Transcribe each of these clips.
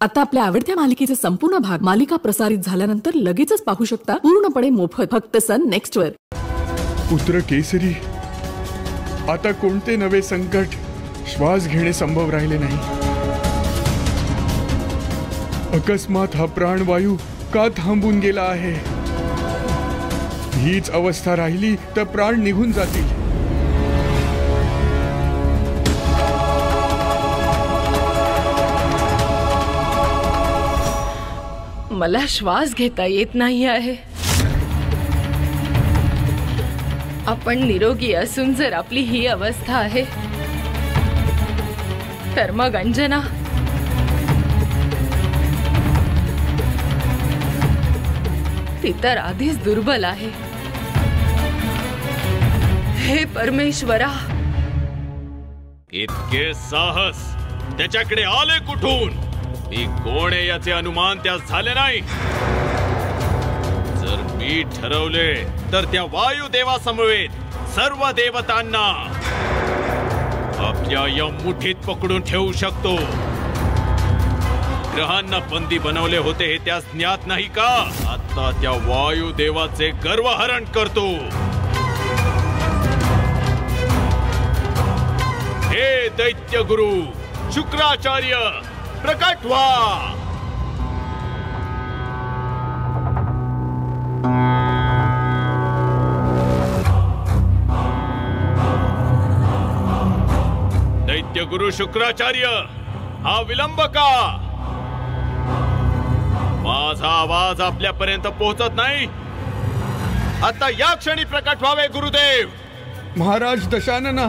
आता आपल्या आवडत्या मालिकेचे संपूर्ण भाग मालिका प्रसारित झाल्यानंतर लगेचच पाहू शकता पूर्णपणे मोफत. फक्त सन नेक्स्ट वर पुत्र केसरी आता कोणते नवे संकट श्वास घेणे संभव राहिले नाही? अकस्मात हा प्राणवायू का थांबून गेला आहे? हीच अवस्था राहिली तर प्राण निघून जातील. मला श्वास घेता येत नाही आहे. आपण निरोगी असून जर आपली ही अवस्था आहे, तर मग अंजना. ती तर आधीच दुर्बल आहे. हे परमेश्वरा. इतके साहस त्याच्याकडे आले कुठून? मी कोण आहे याचे अनुमान त्यास झाले नाही. जर मी ठरवले तर त्या वायुदेवासमवेत सर्व देवतांना आपल्या या मुठीत पकडून ठेवू शकतो. ग्रहांना बंदी बनवले होते हे त्यास ज्ञात नाही का? आता त्या वायुदेवाचे गर्वहरण करतो. हे दैत्य गुरु शुक्राचार्य प्रकट व्हा. दैत्य गुरु शुक्राचार्य हा विलंब का? माझा आवाज आपल्यापर्यंत पोहोचत नाही. आता या क्षणी प्रकट व्हावे गुरुदेव. महाराज दशानना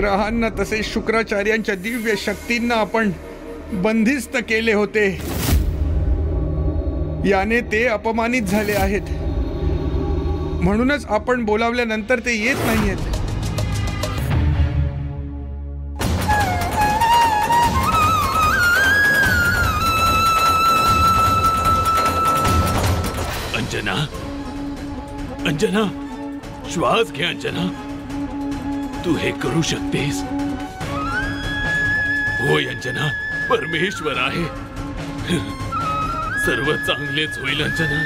ग्रहांना तसेच शुक्राचार्यांच्या दिव्य शक्तींना आपण बंदिस्त केले होते. याने ते अपमानित झाले आहेत. म्हणूनच आपण बोलावल्यानंतर ते येत नाहीयेत. अंजना? अंजना? श्वास घे अंजना. तू हे करू शकतेस. होय अंजना परमेश्वर आहे. सर्व चांगलेच होईल अंजना.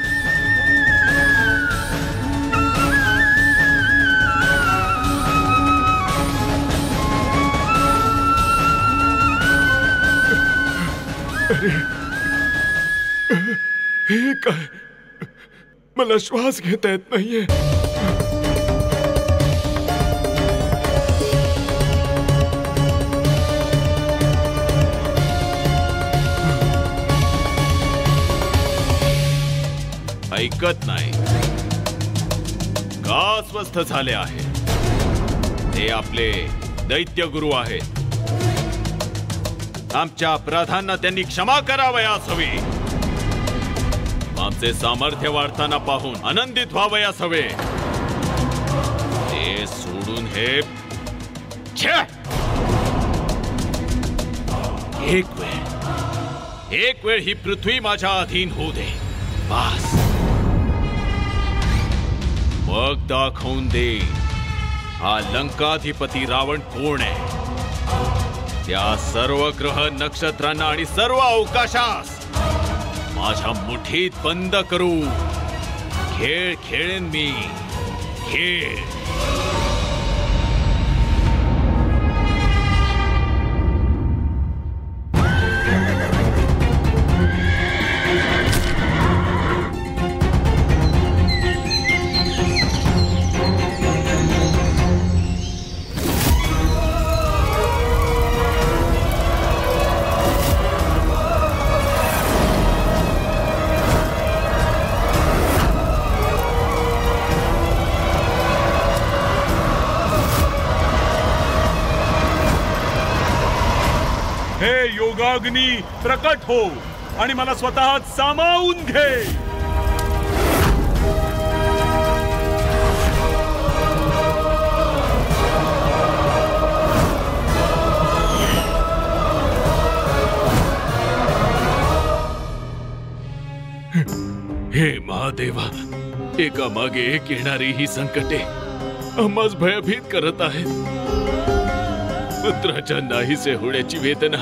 हे काय? मला श्वास घेता येत नाहीये. ऐकत नाही. का स्वस्थ झाले आहे? ते आपले दैत्य गुरु आहेत. आमच्या अपराधांना त्यांनी क्षमा करावयास हवी आमचे सामर्थ्य वाढताना पाहून आनंदित व्हावयास हवे ते सोडून हे एक वेळ. एक वेळ ही पृथ्वी माझ्या अधीन होऊ दे. बास. मग दे. हा लंकाधिपती रावण कोण आहे? सर्व ग्रह नक्षत्रांना आणि सर्व अवकाशास माझ्या मुठीत बंद करू. खेळ खेळेन मी. खेळ. हे योगाग्नी, प्रकट हो. आणि मला स्वतः सामावून घे. हे महादेवा एका मागे एक येणारी ही संकटे आम्हास भयभीत करत आहेत. पुत्राच्या नाहीसे होण्याची वेदना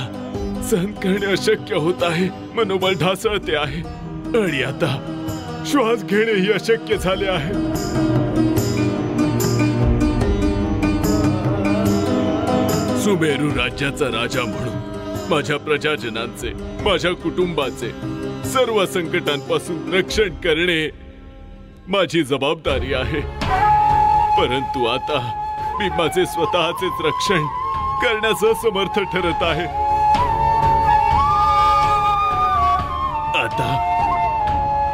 सहन करणे अशक्य होत आहे. मनोबल ढासळते आहे. आणि आता श्वास घेणेही अशक्य झाले आहे. सुमेरू राज्याचा राजा म्हणून, माझ्या प्रजाजनांचे, माझ्या कुटुंबाचे, सर्व संकटांपासून रक्षण करणे माझी जबाबदारी आहे. परंतु आता मी माझे स्वतःचेच रक्षण करण्यास असमर्थ ठरत आहे. आता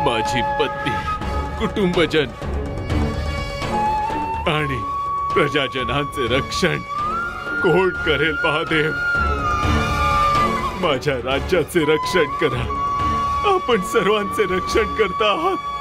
माझी पत्नी कुटुंबजन आणि प्रजाजनांचे रक्षण कोण करेल महादेव? माझ्या राज्याचे रक्षण करा. आपण सर्वांचे रक्षण करता आहात.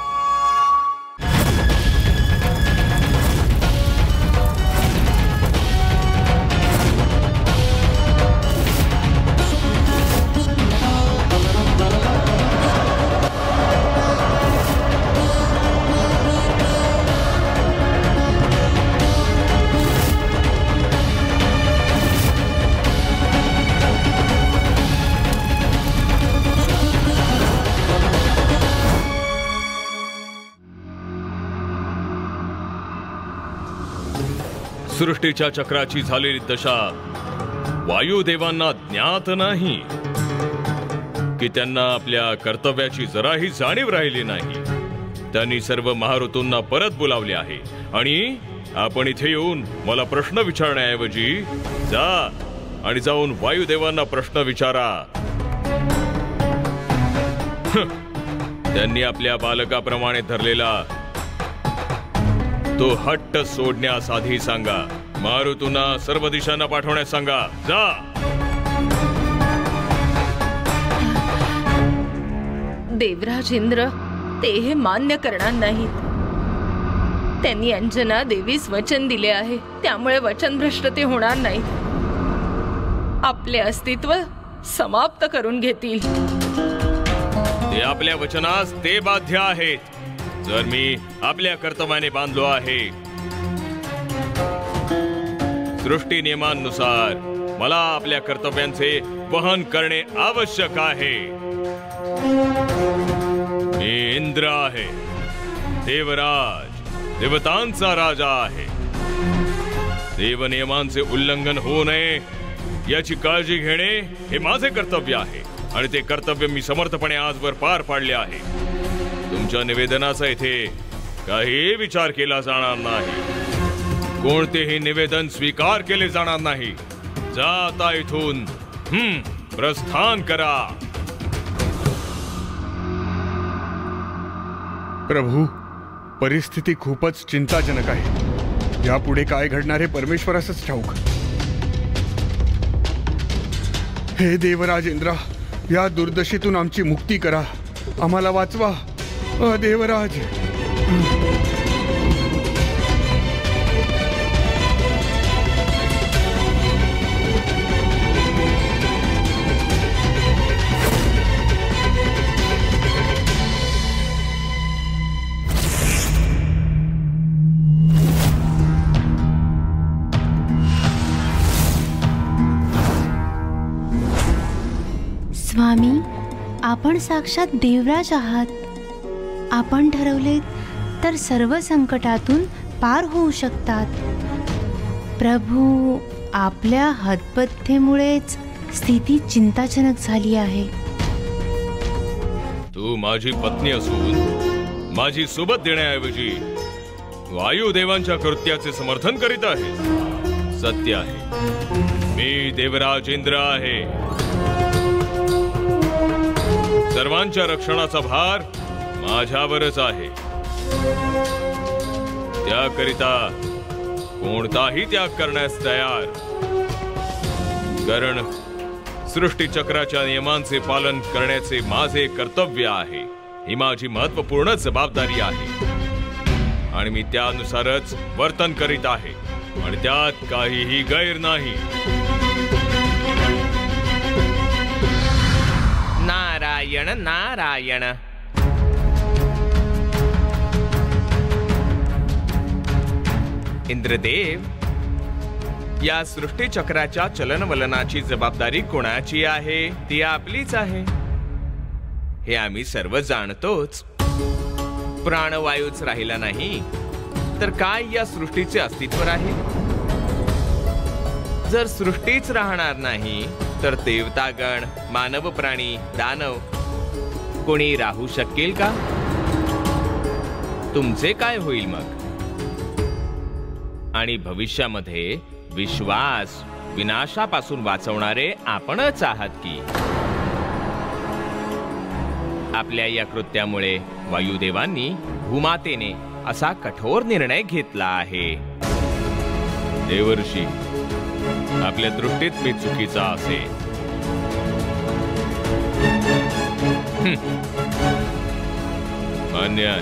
सृष्टीच्या चक्राची झालेली दशा वायुदेवांना ज्ञात नाही की त्यांना आपल्या कर्तव्याची जराही जाणीव राहिली नाही. त्यांनी सर्व महाऋतूंना परत बोलावले आहे. आणि आपण इथे येऊन मला प्रश्न विचारण्याऐवजी जा आणि जाऊन वायुदेवांना प्रश्न विचारा. त्यांनी आपल्या बालकाप्रमाणे धरलेला तो हट्ट सोडण्यास आधी सांगा. मारुतूंना सर्व दिशांना पाठवण्यास सांगा. जा. देवराज इंद्र ते हे मान्य करणार नाहीत. त्यांनी अंजना देवीस वचन दिले आहे त्यामुळे वचनभ्रष्ट ते होणार नाहीत आपले अस्तित्व समाप्त करून घेतील. ते आपल्या वचनास ते बाध्य आहेत. जर मी आपल्या कर्तव्याने बांधलो आहे सृष्टी नियमांनुसार मला आपल्या कर्तव्यांचे वहन करणे आवश्यक आहे. मी इंद्र आहे. देवराज देवतांचा राजा आहे. देव नियमांचे उल्लंघन होऊ नये याची काळजी घेणे हे माझे कर्तव्य आहे आणि ते कर्तव्य मी समर्थपणे आजवर पार पाडले आहे. तुमच्या निवेदनाचा इथे काही विचार केला जाणार नाही. कोणतेही निवेदन स्वीकार केले जाणार नाही. जाता इथून. हम्म प्रस्थान करा. प्रभू परिस्थिती खूपच चिंताजनक आहे. यापुढे काय घडणार हे परमेश्वरासच ठाऊक. हे देवराज इंद्रा या दुर्दशेतून आमची मुक्ती करा. आम्हाला वाचवा. अ देवराज. आपण साक्षात देवराज आहात. आपण ठरवले तर सर्व संकटातून पार होऊ शकतात. प्रभू आपल्या हतबद्धतेमुळेच स्थिती चिंताजनक झाली आहे. तू माझी पत्नी असून माझी सोबत देण्याऐवजी वायुदेवांच्या कृत्याचे समर्थन करीत आहे. सत्य आहे. मी देवराजेंद्र आहे. सर्वांच्या रक्षणाचा भार माझ्यावरच आहे. त्याकरिता कोणताही त्याग करण्यास तयार. कारण सृष्टीचक्राच्या नियमांचे पालन करण्याचे माझे कर्तव्य आहे. ही माझी महत्त्वपूर्ण जबाबदारी आहे. आणि मी त्यानुसारच वर्तन करीत आहे. आणि त्यात काहीही गैर नाही. नारायण नारायण. इंद्रदेव या सृष्टीचक्राच्या चलनवलनाची जबाबदारी कोणाची आहे? ती आपलीच आहे. हे आम्ही सर्व जाणतोच. प्राणवायूच राहिला नाही तर काय या सृष्टीचे अस्तित्व राहील? जर सृष्टीच राहणार नाही तर देवतागण मानव प्राणी दानव कोणी राहू शकेल का? तुमचे काय होईल मग? आणि भविष्यामध्ये विश्वास विनाशापासून वाचवणारे आपणच आहात की? आपल्या या कृत्यामुळे वायुदेवांनी भूमातेने असा कठोर निर्णय घेतला आहे. देवर्षी आपल्या दृष्टीत मी चुकीचा असे अन्याय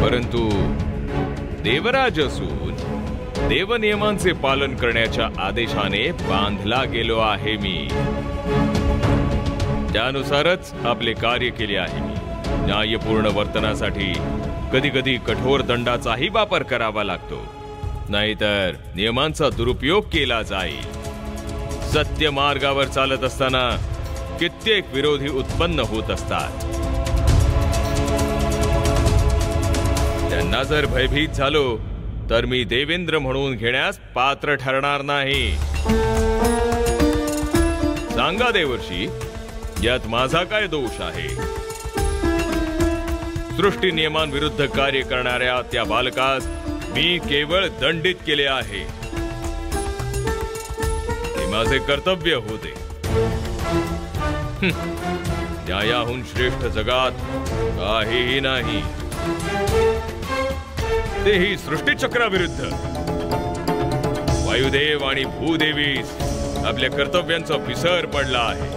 परंतु देवराज असून देवनियमांचे पालन करण्याच्या आदेशाने बांधला गेलो आहे मी. त्यानुसारच आपले कार्य केले आहे मी. न्यायपूर्ण वर्तनासाठी कधी कधी कठोर दंडाचाही वापर करावा लागतो. नाहीतर नियमांचा दुरुपयोग केला जाईल. सत्य मार्गावर चालत असताना कित्येक विरोधी उत्पन्न होत असतात. त्यांना जर भयभीत झालो तर मी देवेंद्र म्हणून घेण्यास पात्र ठरणार नाही. सांगा देवर्षी यात माझा काय दोष आहे? सृष्टी नियमांविरुद्ध कार्य करणाऱ्या त्या बालकास मी केवळ दंडित केले आहे. हे माझे कर्तव्य होते. न्यायाहून श्रेष्ठ जगात काहीही नाही. तेही सृष्टीचक्राविरुद्ध. वायुदेव आणि भूदेवीस आपल्या कर्तव्यांचा विसर पडला आहे.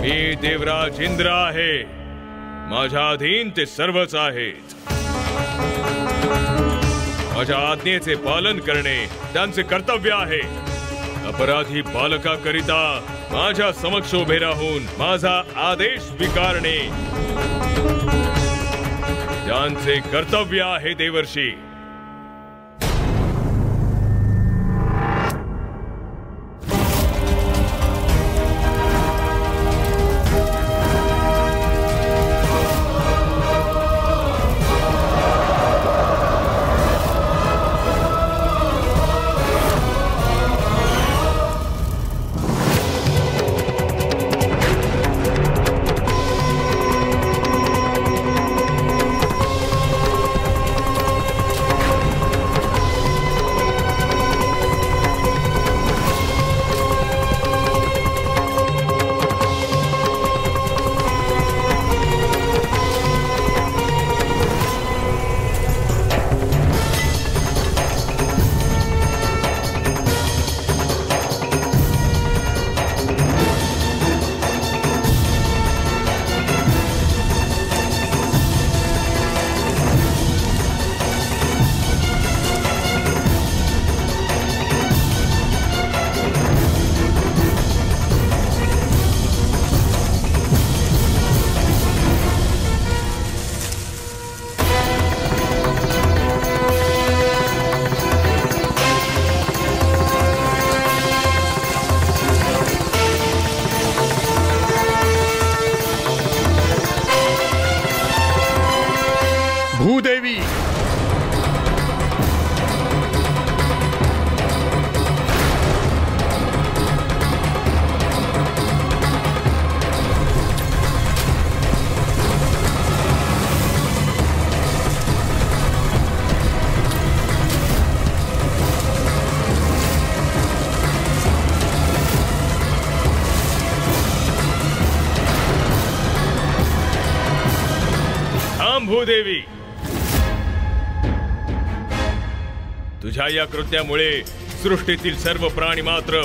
मी देवराज इंद्र आहे. माझ्या अधीन ते सर्वच आहेत. माझ्या आज्ञेचे पालन करणे त्यांचे कर्तव्य आहे. अपराधी बालकाकरिता माझ्या समक्ष उभे राहून माझा आदेश स्वीकारणे. त्यांचे कर्तव्य आहे देवर्षी तुझ्या या कृत्यामुळे सृष्टीतील सर्व प्राणी मात्र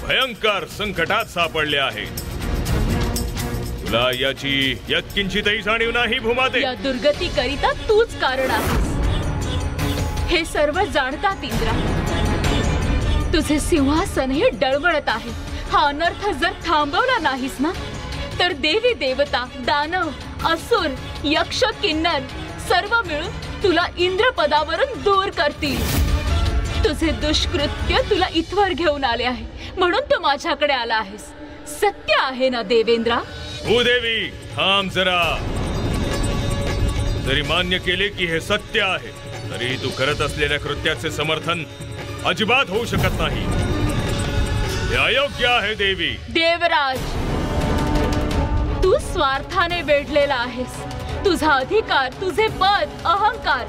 भयंकर संकटात सापडले आहेत. तुला याची यत्किंचितही जाणीव नाही भूमाते. या दुर्गती करिता तूच कारण आहेस. हे सर्व जाणतात इंद्रा तुझे सिंहासन हे डळवळत आहे. हा अनर्थ जर थांबवला नाहीस ना तर देवी देवता दानव असुर यक्ष किन्नर सर्व मिळून तुला इंद्रपदावरून दूर करतील. तुझे दुष्कृत्य तुला इथवर घेऊन आले आहे. म्हणून तू माझ्याकडे आला आहेस. सत्य आहे ना देवेंद्रा? भूदेवी थांब जरा. जरी मान्य केले की हे सत्य आहे तरी तू करत असलेल्या कृत्याचे समर्थन अजिबात होऊ शकत नाही. हे अयोग्य आहे देवी. देवराज तू स्वार्थाने वेढलेला आहेस. तुझा अधिकार तुझे पद अहंकार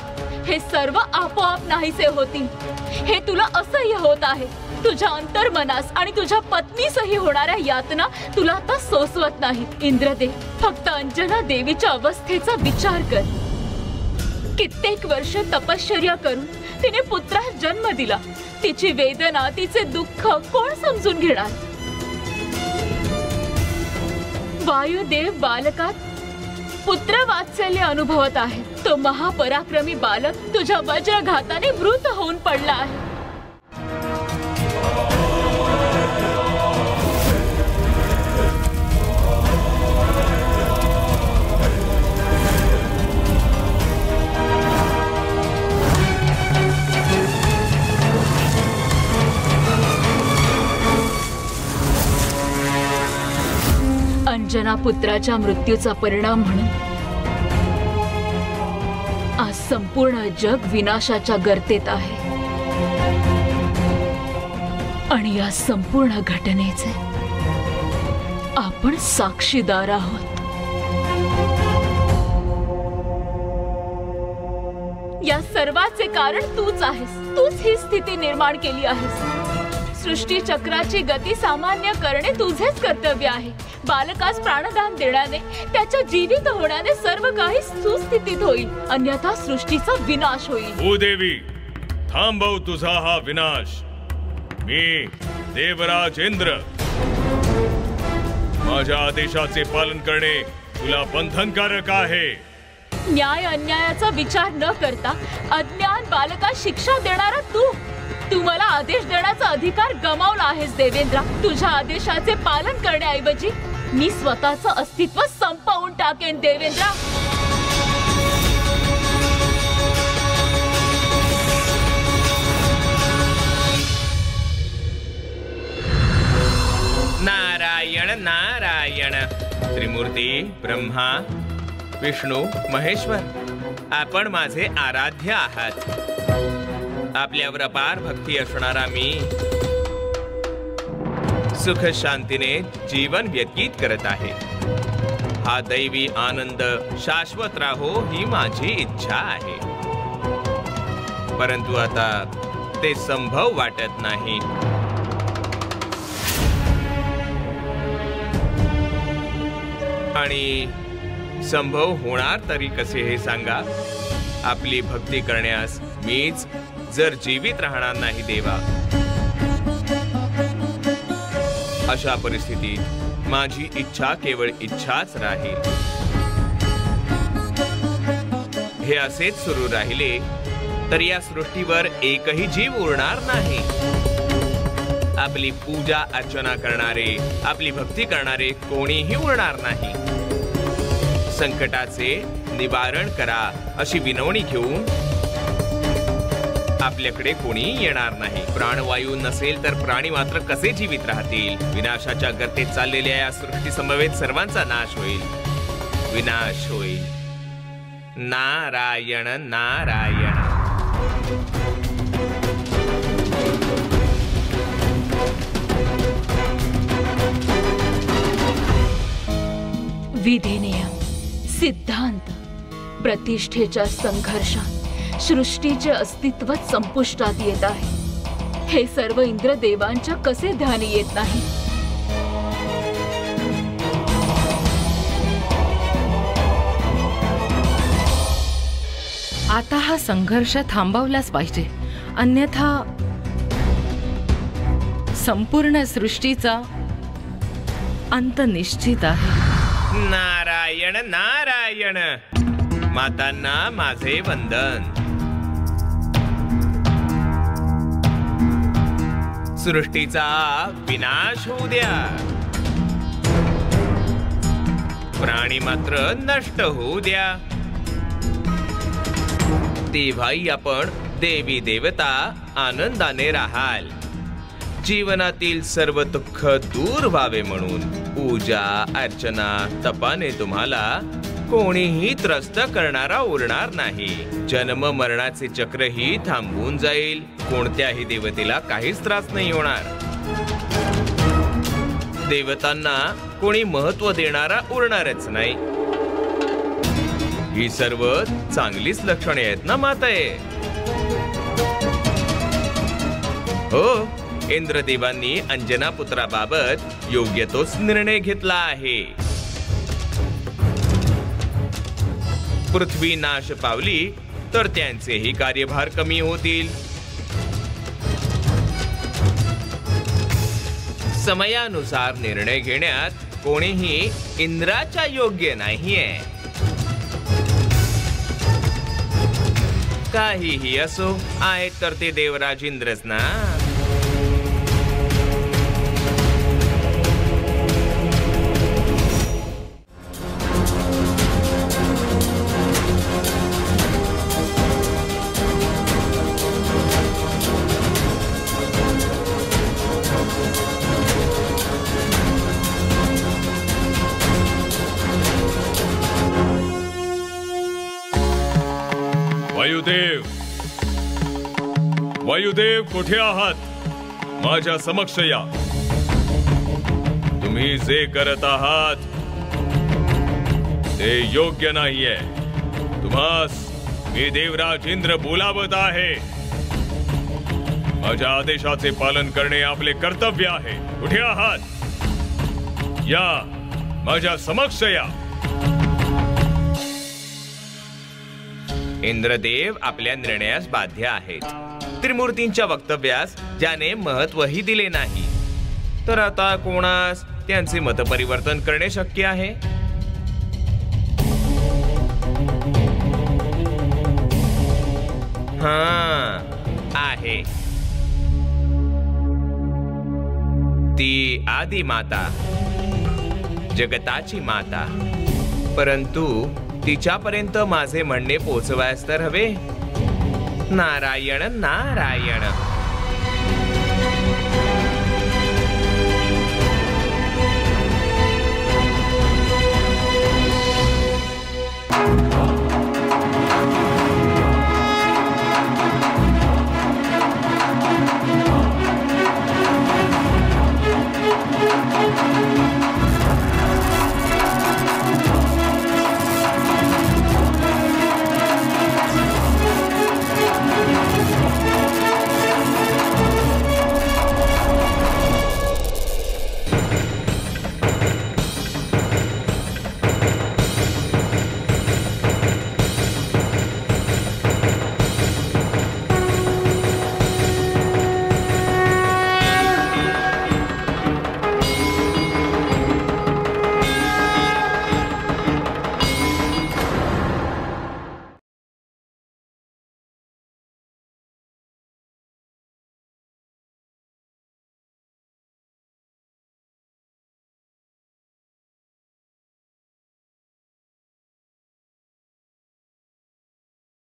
हे सर्व आपोआप नाहीसे होतील. हे तुला असह्य होत आहे. तुझ्या अंतर्मनास आणि तुझ्या पत्नीसही होणाऱ्या यातना तुला आता सोसवत नाहीत. इंद्रदेव फक्त अंजना देवीच्या अवस्थेचा विचार कर. कित्येक वर्ष तपश्चर्या करून तिने पुत्रास जन्म दिला. तिची वेदना तिचे दुःख कोण समजून घेणार? वायुदेव बालकात पुत्र वात्सल्य अनुभवत आहे. तो महापराक्रमी बालक तुझ्या वज्रघाताने मृत होऊन पडला आहे. अंजना पुत्राच्या मृत्यूचा परिणाम म्हणून. आज संपूर्ण जग विनाशाच्या गर्तेत आहे. आणि या संपूर्ण घटनेचे आपण साक्षीदार आहोत. या सर्वाचे कारण तूच आहेस. तूच ही स्थिती निर्माण केली आहेस. सृष्टी चक्राची गती सामान्य करणे तुझेच कर्तव्य आहे. बालकास प्राणदान देण्याने त्याच्या जीवित होण्याने सर्व काही सुस्थितीत होईल. अन्यथा सृष्टीचा विनाश होईल. भूदेवी थांबव तुझा हा विनाश. मी देवराज इंद्र माझ्या आदेशाचे पालन करणे तुला बंधनकारक आहे. न्याय अन्यायाचा विचार न करता अज्ञान बालकास शिक्षा देणारा तू तू मला आदेश देण्याचा अधिकार गमावला आहेस देवेंद्र. तुझ्या आदेशाचे पालन करण्याऐवजी मी स्वतःचं अस्तित्व संपवून टाकेन देवेंद्र. नारायण नारायण. त्रिमूर्ती ब्रह्मा विष्णू महेश्वर. आपण माझे आराध्य आहात. आपल्यावर अपार भक्ती असणारा मी. सुख शांतीने जीवन व्यतीत करत आहे. हा दैवी आनंद शाश्वत राहो ही माझी इच्छा आहे. परंतु आता ते संभव वाटत नाही. आणि संभव होणार तरी कसे हे सांगा? आपली भक्ती करण्यास मीच जर जीवित राहणार नाही देवा. अशा परिस्थितीत माझी इच्छा केवळ इच्छाच राहील. हे असेच सुरू राहिले तर या सृष्टीवर एकही जीव उरणार नाही. आपली पूजा अर्चना करणारे आपली भक्ती करणारे कोणीही उरणार नाही. संकटाचे निवारण करा अशी विनवणी घेऊन आपल्याकडे कोणी येणार नाही. प्राणवायू नसेल तर प्राणी मात्र कसे जीवित राहतील? विनाशाच्या गर्तेत चाललेल्या या सृष्टी समवेत सर्वांचा नाश होईल. विनाश होईल. नारायण नारायण. विधिनियम सिद्धांत प्रतिष्ठेच्या संघर्षात. सृष्टीचे अस्तित्व संपुष्टात येत आहे. हे सर्व इंद्रदेवांच्या कसे ध्यानी येत नाही? आता हा संघर्ष थांबवलाच पाहिजे. अन्यथा संपूर्ण सृष्टीचा अंत निश्चित आहे. नारायण नारायण. मातांना माझे वंदन. सृष्टीचा विनाश होऊ द्या. प्राणी मात्र नष्ट होऊ द्या. तेव्हाही आपण देवी देवता आनंदाने राहाल. जीवनातील सर्व दुःख दूर व्हावे म्हणून पूजा अर्चना तपाने तुम्हाला कोणीही त्रस्त करणारा उरणार नाही. जन्म मरणाचे चक्रही थांबून जाईल. कोणत्याही देवतेला काहीच त्रास नाही होणार. देवतांना कोणी महत्त्व देणारा उरणारच नाही. ही सर्व चांगलीच लक्षणे आहेत ना माताये? हो इंद्रदेवांनी अंजना पुत्राबाबत योग्य तोच निर्णय घेतला आहे. पृथ्वी नाश पावली तर त्यांचेही कार्यभार कमी होतील. समयानुसार निर्णय घेण्यात कोणीही इंद्राच्या योग्य नाहीये. काहीही असो आहेत तर ते देवराज इंद्रच ना. वायुदेव कुठे आहात? माझ्या समक्ष या. तुम्ही जे करत आहात ते योग्य नाहीये. तुम्हास मी देवराज इंद्र बोलावत आहे. माझ्या आदेशाचे पालन करणे आपले कर्तव्य आहे. कुठे आहात? या. माझ्या समक्ष या. इंद्रदेव आपल्या निर्णयास बाध्य आहेत. त्रिमूर्तींच्या वक्तव्यास ज्याने महत्वही दिले नाही. तर आता कोणास त्यांचे मतपरिवर्तन करणे शक्य आहे? हा आहे. ती आदि माता जगताची माता. परंतु तिच्यापर्यंत माझे म्हणणे पोचवायस तर हवे. नारायण नारायण